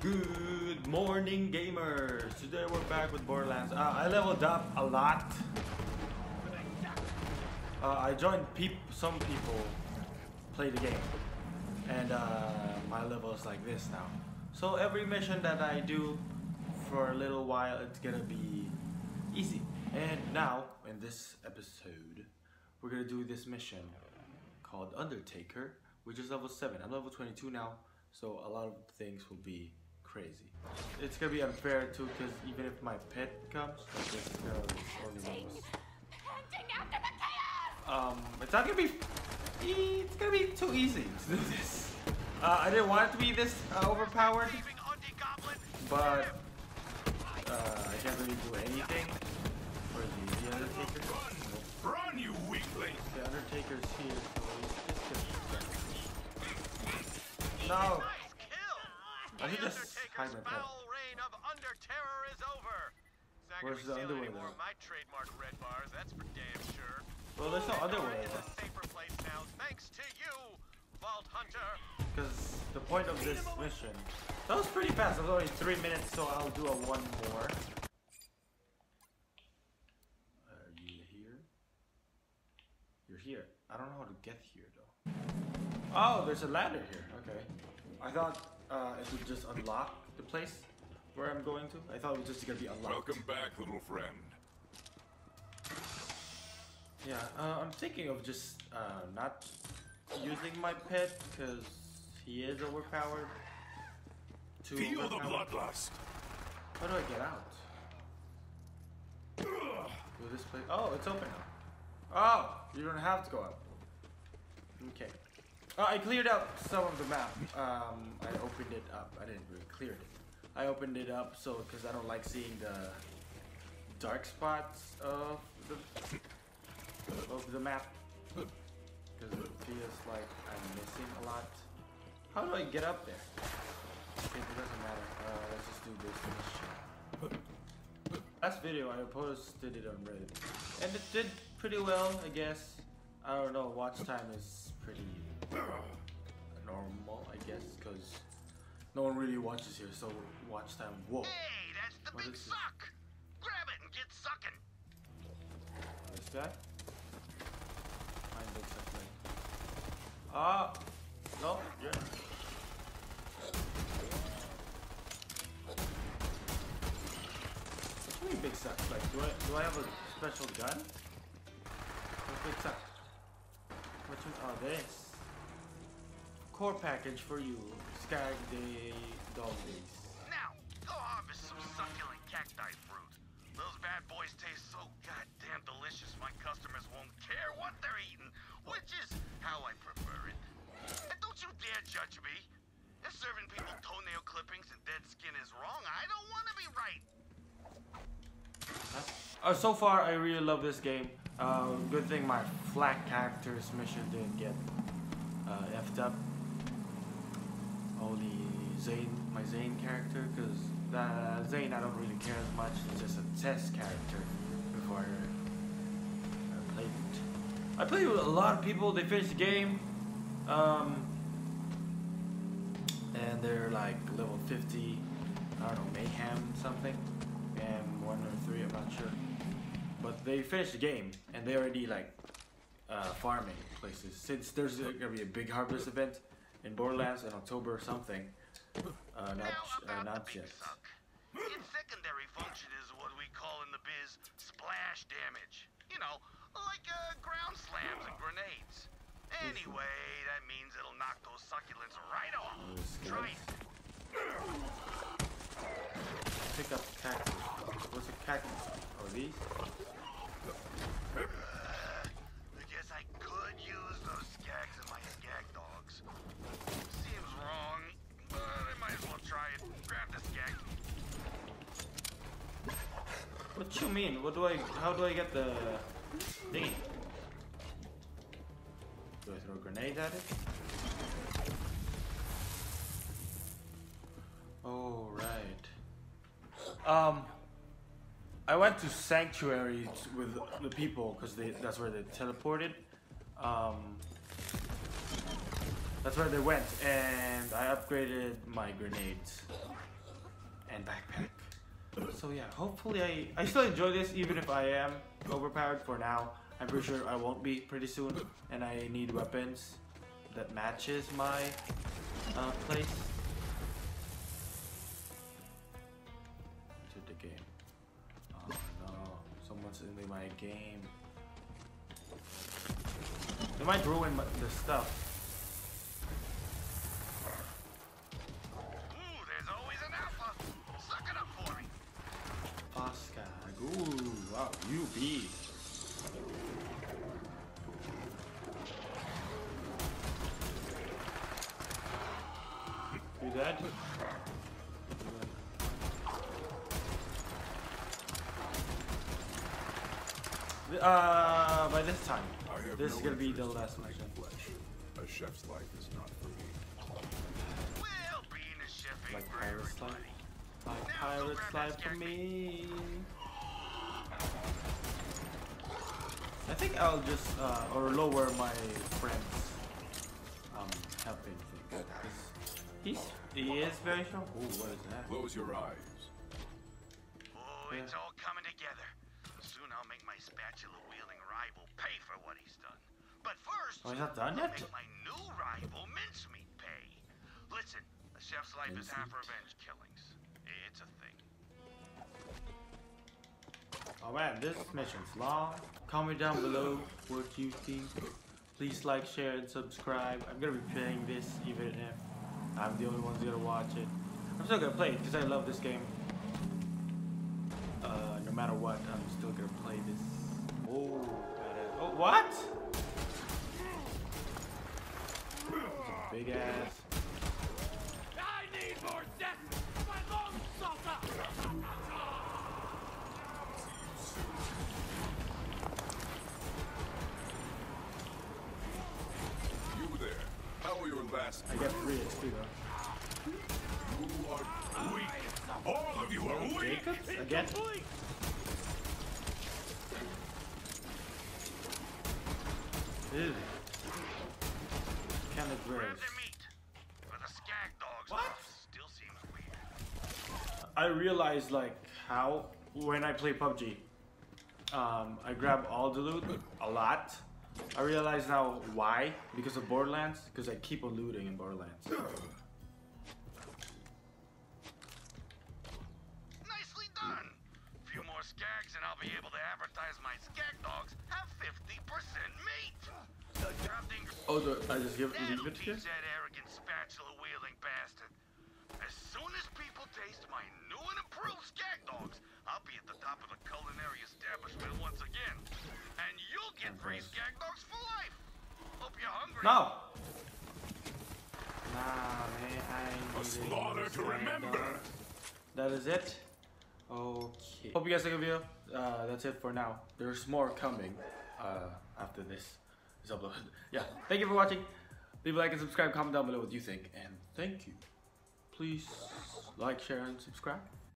Good morning, gamers! Today we're back with Borderlands. Uh, I leveled up a lot. Uh, I joined peop some people play the game, and uh, my level is like this now. So every mission that I do for a little while, it's gonna be easy. And now, in this episode, we're gonna do this mission called Undertaker, which is level 7. I'm level 22 now, so a lot of things will be crazy. It's gonna be unfair too, because even if my pet comes, like this girl only knows. Um, it's not gonna be. It's gonna be too easy to do this. Uh, I didn't want it to be this uh, overpowered, but uh, I can't really do anything for the, the Undertaker. Run, you weakling! The Undertaker's here, so he's just gonna. No! I should just Undertaker's foul reign of Under Terror is over. Not Where's the underwear, any more my trademark red bars, that's for damn sure. Well, there's no underwear is a safer place now, thanks to you, Vault Hunter. Because the point of this mission. That was pretty fast. It was only three minutes, so I'll do a one more. Are you here? You're here. I don't know how to get here though. Oh, there's a ladder here. Okay. I thought uh, it would just unlock the place where I'm going to. I thought it was just gonna be unlocked. Welcome back, little friend. Yeah, uh, I'm thinking of just uh, not using my pet because he is overpowered. Too Feel the bloodlust. How do I get out? Will this place? Oh, it's open now. Oh, you don't have to go up. Okay. Uh, I cleared up some of the map. Um, I opened it up. I didn't really clear it. I opened it up so because I don't like seeing the dark spots of the of the map because it feels like I'm missing a lot. How do I get up there? It doesn't matter. Uh, let's just do this. Last video I posted it on Reddit, and it did pretty well, I guess. I don't know. Watch time is pretty normal, I guess, because no one really watches here. So watch time. Whoa, Hey, that's the What big suck! Grab it and get sucking! this guy. Find big stuff like. Ah, no, yeah. What do you mean big suck? Like, do I do I have a special gun? What's big suck? What you? Oh, this core package for you, Skag Day Dog Days. Now, go harvest some succulent cacti fruit. Those bad boys taste so goddamn delicious my customers won't care what they're eating, which is how I prefer it. And don't you dare judge me. If serving people toenail clippings and dead skin is wrong, I don't want to be right. Uh, so far, I really love this game. Uh, good thing my FL4K character's mission didn't get uh, effed up. Only Zane, my Zane character, because uh, Zane I don't really care as much. It's just a test character before I, I played it. I played with a lot of people. They finished the game, um, and they're like level 50. I don't know, mayhem something and one or three, I'm not sure. But they finished the game and they already like uh, farming places. Since there's gonna be a big harvest event in Borderlands in October or something. Uh, not uh, not yet. Its secondary function is what we call in the biz splash damage. You know, like uh, ground slams and grenades. Anyway, that means it'll knock those succulents right off. Try. Pick up cactus. What's a cactus? Oh, these? What do you mean? What do I? How do I get the thingy? Do I throw a grenade at it? Oh right. Um, I went to sanctuary with the people because that's where they teleported. Um, That's where they went, and I upgraded my grenades and backpack. So yeah, hopefully I I still enjoy this even if I am overpowered for now. I'm pretty sure I won't be pretty soon, and I need weapons that matches my uh, place. To the game. Oh no, someone's in my game. They might ruin the stuff. Wow, UB. You dead? Uh, by this time, this no is gonna be the interest in last eating mission. Flesh. A chef's life is not for me. Well, being a chef ain't Like for pirate's life. everybody. Like pirate's life for me. I think I'll just uh, or lower my friends um helping thing he's he is very strong. Ooh, what is that? Close your eyes. Oh, it's all coming together. Soon I'll make my spatula-wielding rival pay for what he's done. But first, Oh, he's not done I'll yet? make my new rival mincemeat pay. Listen, a chef's life is half revenge killings. It's a thing. Man, this mission's long. Comment down below what you think. Please like, share, and subscribe. I'm gonna be playing this even if I'm the only one who's gonna watch it. I'm still gonna play it because I love this game. Uh, no matter what, I'm still gonna play this. Oh, oh what? Big ass. I get free XP though. You are weak. All of you are weak. Jacobs again? Ew. Kind of gross. the meat. But the skag dog's What? still seems weird. I realized like how when I play PUBG, um, I grab all the loot a lot. I realize now why because of Borderlands because I keep on looting in Borderlands. Nicely done. Few more skags and I'll be able to advertise my skag dogs have 50% meat. Nothing Oh, the, I just give leave it here. teach that arrogant spatula-wielding bastard. As soon as people taste my new and improved skag dogs, I'll be at the top of the culinary establishment once again. And you'll get free Impressed. skag dogs for life. Hope you're hungry. No. Nah, man, I A need slaughter to remember. That is it. Okay. Hope you guys like the video. Uh, that's it for now. There's more coming uh, after this is uploaded. Yeah. Thank you for watching. Leave a like and subscribe. Comment down below what you think. And thank you. Please like, share, and subscribe.